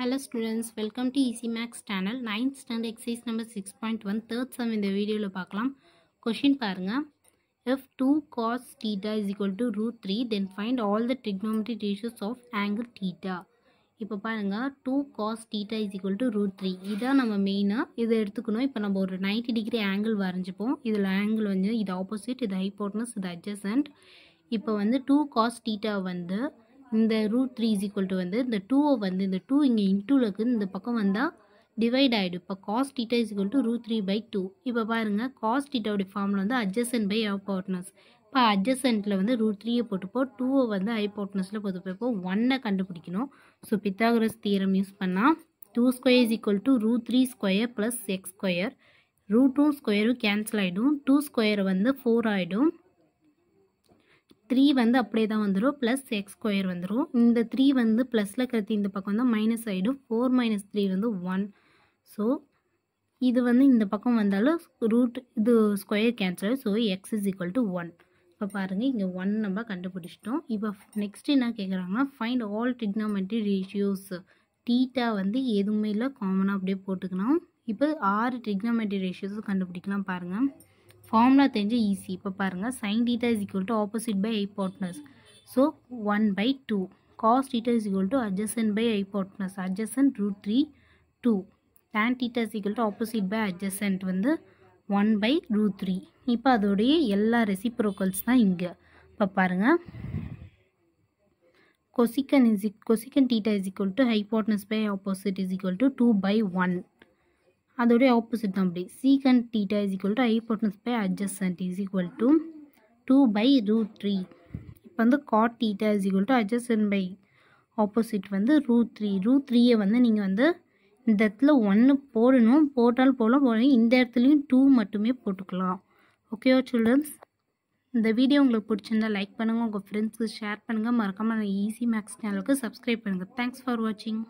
Hello students, welcome to Easy Max channel. 9th standard exercise number 6.1 third sum இந்த வீடியோவில் பார்க்கலாம் question பாருங்க if 2 cos theta is equal to root 3 then find all the trigonometry ratios of angle theta இப்போ பாருங்க 2 cos theta is equal to root 3 இதான் நம்ம மெயினாக இதை எடுத்துக்கணும் இப்போ நம்ம ஒரு 90 டிகிரி ஆங்கிள் வரைஞ்சிப்போம் இதில் ஆங்கிள் வந்து இது ஆப்போசிட் இது ஹைப்போட்னஸ் இது adjacent இப்போ வந்து 2 cos theta வந்து இந்த root three is equal to வந்து இந்த டூவை வந்து இந்த டூ இங்கே இன்டூவில் இருக்குது இந்த பக்கம் வந்தால் டிவைட் ஆகிடும் இப்போ cos theta is equal to root three by two இப்போ பாருங்கள் காஸ் டீட்டாவுடைய ஃபார்மில் வந்து அட்ஜசன்ட் பை ஹைப்போட்னஸ் இப்போ அட்ஜசன்ட்டில் வந்து ரூட் த்ரீயை போட்டுப்போம் டூவை வந்து ஹைப்போட்னஸில் போட்டுப்போம் ஒன்னை கண்டுபிடிக்கணும். ஸோ பித்தாகரஸ் தீரம் யூஸ் பண்ணால் two square is equal to root three square plus x square root two ஸ்கொயரும் cancel ஆகிடும் டூ ஸ்கொயர் வந்து ஃபோர் ஆகிடும் த்ரீ வந்து அப்படியே தான் வந்துடும் ப்ளஸ் எக்ஸ் ஸ்கொயர் வந்துடும் இந்த த்ரீ வந்து ப்ளஸில் கருத்து இந்த பக்கம் வந்து மைனஸ் ஆகிடும் ஃபோர் மைனஸ் த்ரீ வந்து ஒன் ஸோ இது வந்து இந்த பக்கம் வந்தாலும் ரூட் இது square cancel so x is equal to one இப்போ பாருங்கள் இங்கே ஒன் நம்ம கண்டுபிடிச்சிட்டோம். இப்போ நெக்ஸ்ட் என்ன கேட்குறாங்கன்னா find all trigonometry ratios theta வந்து எதுவுமே இல்லை. காமனாக அப்படியே போட்டுக்கணும் இப்போ ஆறு ட்ரிக்னாமெட்ரி ரேஷியோஸும் கண்டுபிடிக்கலாம் பாருங்கள் ஃபார்முலா தெரிஞ்சு ஈஸி இப்போ பாருங்கள் sine theta is equal to opposite by hypotenuse so one by two cos theta is equal to adjacent by hypotenuse adjacent root three two tan theta is equal to opposite by adjacent வந்து one by root three இப்போ அதோடைய எல்லா reciprocals தான் இங்கே. இப்போ பாருங்கள் cosecant is cosecant theta is equal to hypotenuse by opposite is equal to two by one அதோடைய opposite தான் அப்படி. Secant theta is equal to hypotenuse by adjacent is equal to two by root three இப்போ வந்து cot theta is equal to adjacent by opposite வந்து root three root த்ரீயை வந்து நீங்கள் வந்து இந்த இடத்துல ஒன்று போடணும். போட்டால் போகலாம் போடணும் இந்த இடத்துலையும் டூ மட்டுமே போட்டுக்கலாம். ஓகேவா சில்ட்ரன்ஸ் இந்த வீடியோ உங்களுக்கு பிடிச்சிருந்தா லைக் பண்ணுங்கள் உங்கள் ஃப்ரெண்ட்ஸுக்கு ஷேர் பண்ணுங்கள் மறக்காமல் ஈஸி மேக்ஸ் சேனலுக்கு சப்ஸ்கிரைப் பண்ணுங்கள் தேங்க்ஸ் ஃபார் வாட்சிங்